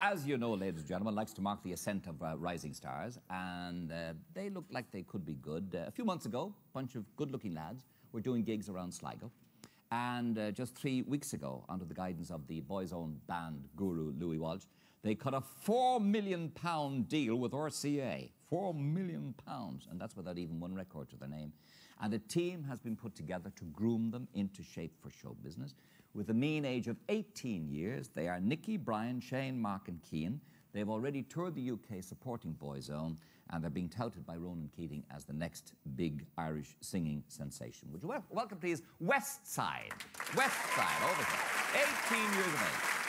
As you know, ladies and gentlemen, likes to mark the ascent of uh, rising stars, and uh, they looked like they could be good. Uh, a few months ago, a bunch of good-looking lads were doing gigs around Sligo, and uh, just three weeks ago, under the guidance of the boys' own band guru Louis Walsh, they cut a four million pound deal with RCA. Four million pounds, and that's without even one record to their name. And a team has been put together to groom them into shape for show business. With a mean age of 18 years, they are Nicky, Brian, Shane, Mark, and Kian. They've already toured the UK supporting Boyzone, and they're being touted by Ronan Keating as the next big Irish singing sensation. Would you wel- welcome, please, Westside? West Side, over here. 18 years of age.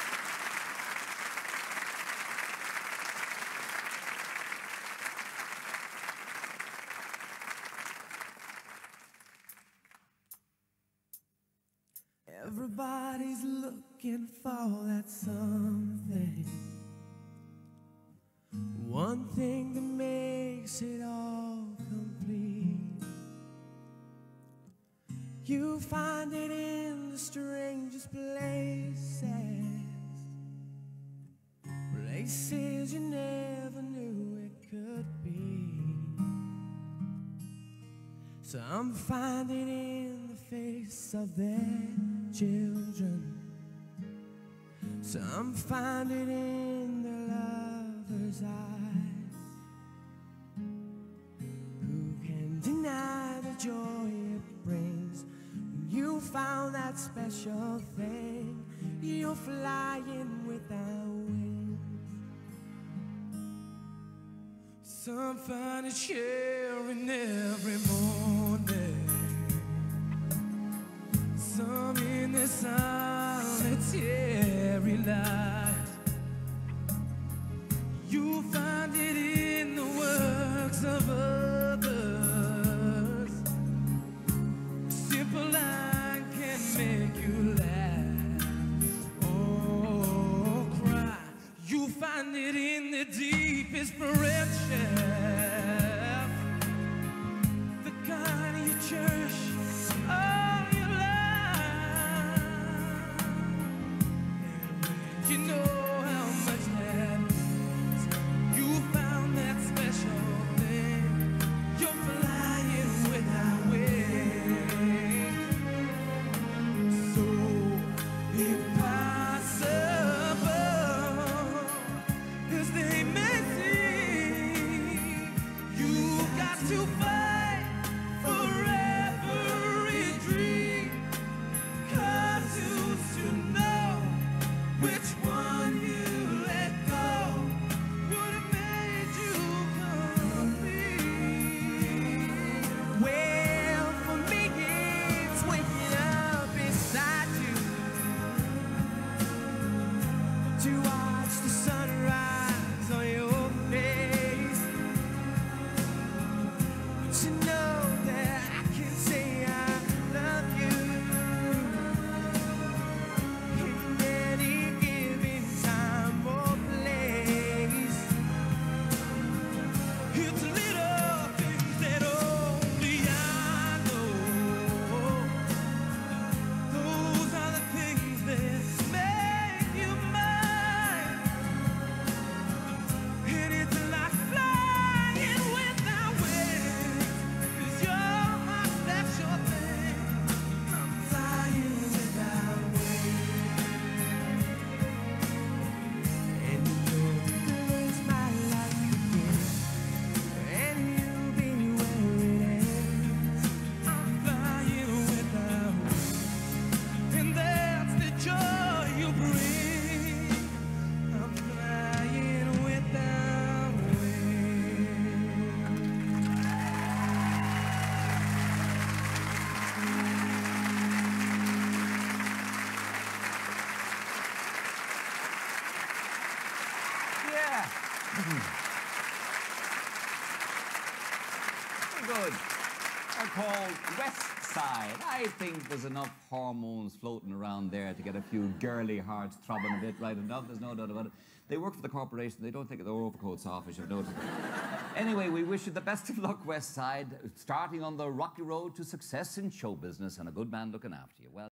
Everybody's looking for that something. One thing that makes it all complete. You find it in the strangest places. Places you never knew it could be. Some find it in the face of their children. Some find it in their lover's eyes. Who can deny the joy it brings when you found that special thing? You're flying without wings. Some find it sharing every You find it in the works of others. You know Hmm. good. They're called Westside. I think there's enough hormones floating around there to get a few girly hearts throbbing a bit right enough. There's no doubt about it. They work for the corporation. They don't think take their overcoats off, as you've noticed. anyway, we wish you the best of luck, Westside, starting on the rocky road to success in show business and a good man looking after you. Well.